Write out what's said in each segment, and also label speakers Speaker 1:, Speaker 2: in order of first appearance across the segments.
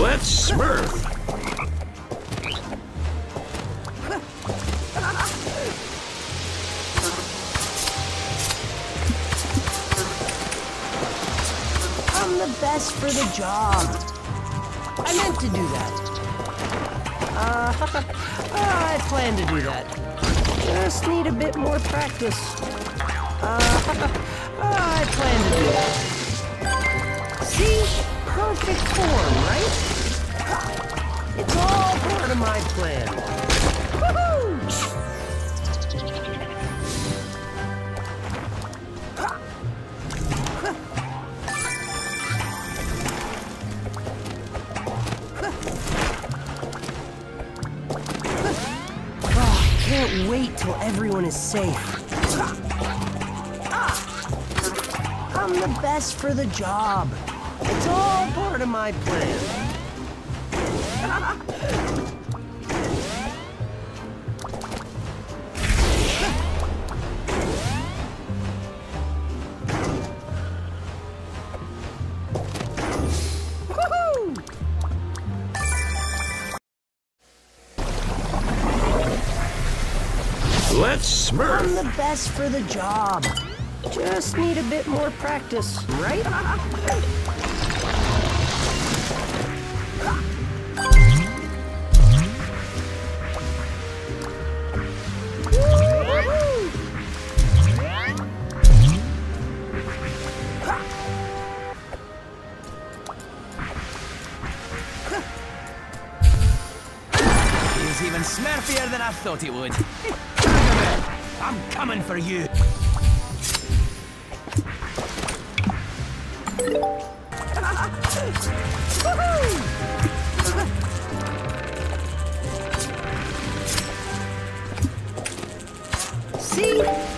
Speaker 1: Let's Smurf!
Speaker 2: I'm the best for the job. I meant to do that. Uh, I plan to do that. Just need a bit more practice. Uh, I plan to do that. See? Perfect form, right? It's all part of my plan. Oh, can't wait till everyone is safe. I'm the best for the job. It's all part of my plan. Woohoo!
Speaker 1: Let's smurf.
Speaker 2: I'm the best for the job. Just need a bit more practice, right?
Speaker 3: Was even smurfier than I thought it would. I'm coming for you.
Speaker 2: See?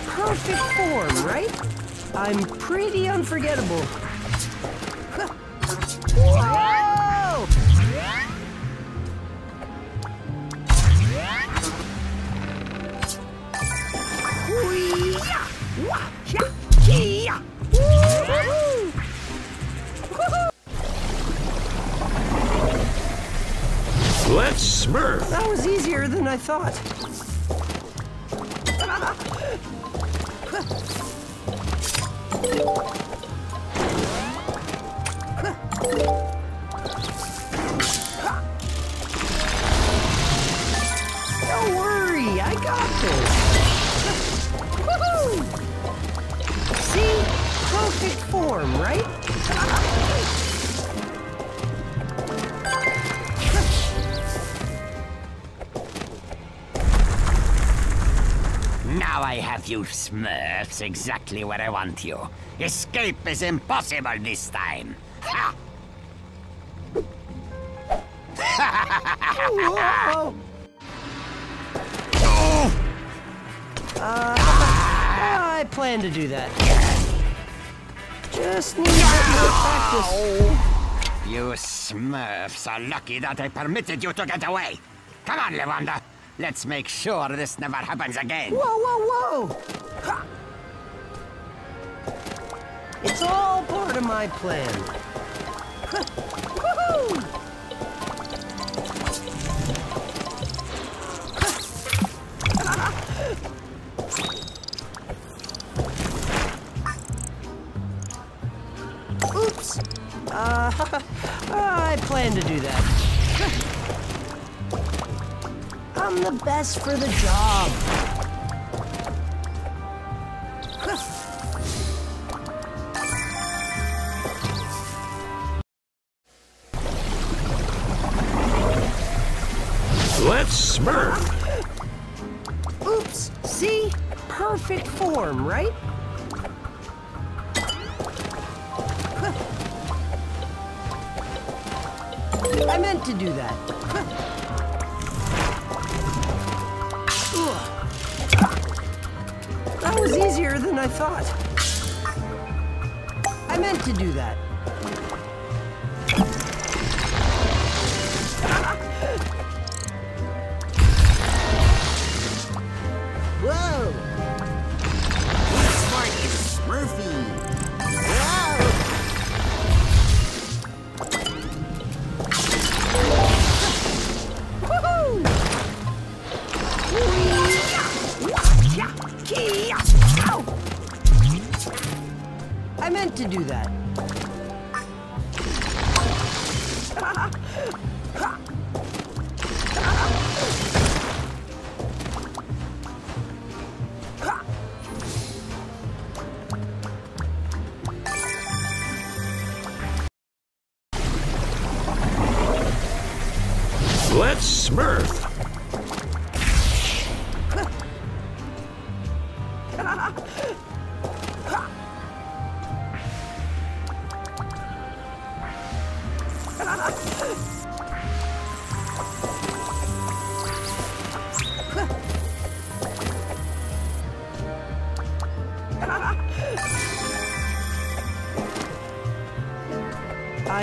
Speaker 2: Perfect form, right? I'm pretty unforgettable.
Speaker 1: Let's Smurf!
Speaker 2: That was easier than I thought. Don't
Speaker 4: Now I have you Smurfs exactly where I want you. Escape is impossible this time. Ha!
Speaker 2: Whoa! Uh, I plan to do that. Just need a bit more practice.
Speaker 4: You Smurfs are lucky that I permitted you to get away. Come on, Levanda. Let's make sure this never happens again.
Speaker 2: Whoa, whoa, whoa! Ha! It's all part of my plan. Oops. Uh, I plan to do that. I'm the best for the job.
Speaker 1: Let's Smurf!
Speaker 2: Oops. See? Perfect form, right? I meant to do that. That was easier than I thought. I meant to do that. Do that.
Speaker 3: Let's smurf.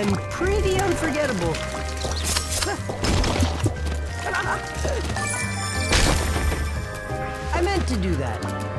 Speaker 2: I'm pretty unforgettable. I meant to do that.